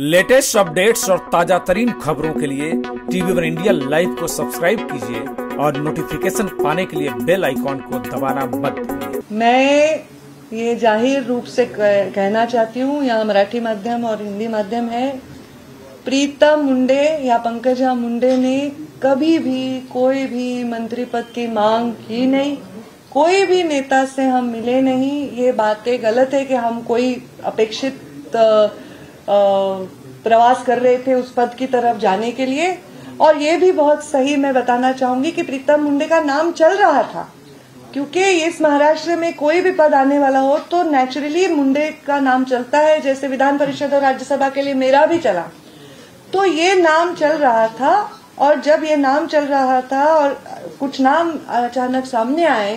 Latest updates और ताज़ा तरीन खबरों के लिए टीवी वन इंडिया लाइव को सब्सक्राइब कीजिए और नोटिफिकेशन पाने के लिए बेल आइकॉन को दबाना मत मैं ये ज़ाहिर रूप से कहना चाहती हूँ, यहाँ मराठी माध्यम और हिंदी माध्यम है प्रीतम मुंडे या पंकजा मुंडे ने कभी भी कोई भी मंत्री पद की मांग की नहीं, कोई भी नेता से हम मिले नहीं, ये बातें गलत है कि हम कोई अपेक्षित प्रवास कर रहे थे उस पद की तरफ़ जाने के लिए। और ये भी बहुत सही मैं बताना चाहूँगी कि प्रीतम मुंडे का नाम चल रहा था। क्योंकि इस महाराष्ट्र में कोई भी पद आने वाला हो तो नेचुरली मुंडे का नाम चलता है। जैसे विधान परिषद और राज्यसभा के लिए मेरा भी चला। तो ये नाम चल रहा था। और जब ये नाम चल रहा था और कुछ नाम अचानक सामने आए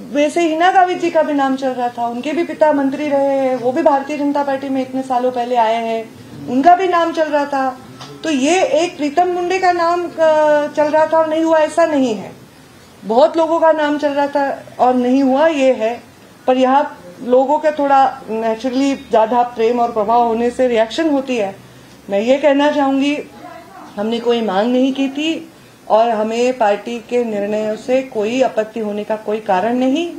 वैसे हिना गावित जी का भी नाम चल रहा था। उनके भी पिता मंत्री रहे हैं, वो भी भारतीय जनता पार्टी में इतने सालों पहले आए हैं। उनका भी नाम चल रहा था। तो ये एक प्रीतम मुंडे का नाम चल रहा था और नहीं हुआ, ऐसा नहीं है। बहुत लोगों का नाम चल रहा था और नहीं हुआ, ये है। पर यहाँ लोगों का थोड़ा नेचुरली ज़्यादा प्रेम और प्रभाव होने से रिएक्शन होती है। मैं ये कहना चाहूँगी, हमने कोई मांग नहीं की थी। और हमें पार्टी के निर्णयों से कोई आपत्ति होने का कोई कारण नहीं।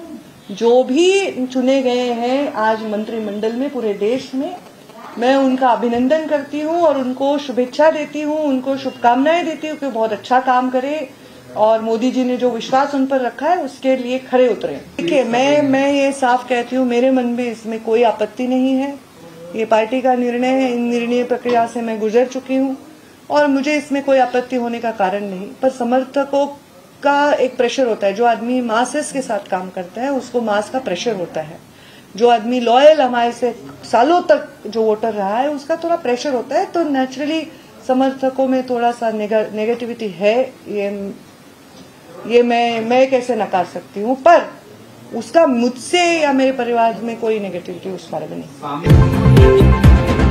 जो भी चुने गए हैं आज मंत्रिमंडल में पूरे देश में, मैं उनका अभिनंदन करती हूँ और उनको शुभेच्छा देती हूँ, उनको शुभकामनाएँ देती हूँ कि बहुत अच्छा काम करे और मोदी जी ने जो विश्वास उन पर रखा है, उसके लिए खड़े उतरे। देखिए, मैं मैं ये साफ़ कहती हूँ, मेरे मन में इसमें कोई आपत्ति नहीं है। ये पार्टी का निर्णय है, इन निर्णय प्रक्रिया से मैं गुजर चुकी हूँ। और मुझे इसमें कोई आपत्ति होने का कारण नहीं, पर समर्थकों का एक प्रेशर होता है। जो आदमी मासेस के साथ काम करता है, उसको मास का प्रेशर होता है। जो आदमी लॉयल हमारे से सालों तक जो वोटर रहा है, उसका थोड़ा प्रेशर होता है तो नेचुरली समर्थकों में थोड़ा सा नेगेटिविटी है, ये ये मैं मैं कैसे नकार सकती हूँ? पर उसका मुझसे या मेरे परिवार में कोई नेगेटिविटी उस बारे में नहीं।